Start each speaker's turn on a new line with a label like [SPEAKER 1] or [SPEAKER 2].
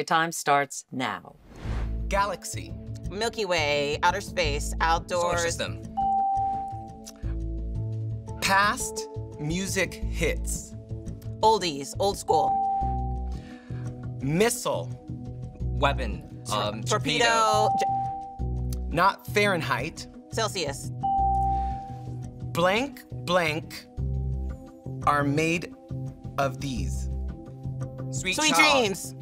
[SPEAKER 1] Your time starts now.
[SPEAKER 2] Galaxy.
[SPEAKER 3] Milky Way, outer space, outdoors.
[SPEAKER 4] Solar system.
[SPEAKER 2] Past music hits.
[SPEAKER 3] Oldies, old school.
[SPEAKER 2] Missile.
[SPEAKER 4] Weapon. Um,
[SPEAKER 3] Torpedo. torpedo.
[SPEAKER 2] Not Fahrenheit.
[SPEAKER 3] Celsius.
[SPEAKER 2] Blank, blank are made of these.
[SPEAKER 4] Sweet,
[SPEAKER 3] Sweet dreams.